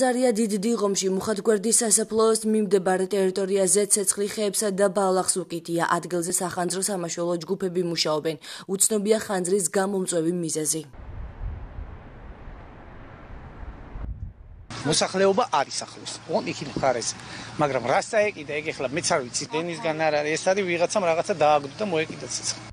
ზარია დიდ დიღომში მუხათგვერდის სასაფლაოს მიმდებარე ტერიტორიაზე ცეცხლი ხეებსა და ბალახს უკიდია. ადგილზე სახანძრო სამაშველო ჯგუფები მუშაობენ. უცნობია ხანძრის გამომწვევი მიზეზი. მოსახლეობა არის ახლოს. ოღონდ იქით ხარეს. მაგრამ რა საეკიდა ეგ ეხლა მეც არ ვიცი. დენისგან არ არის. ეს არის ვიღაცამ რაღაცა დააგდო და მოეკიდა ცეცხლი.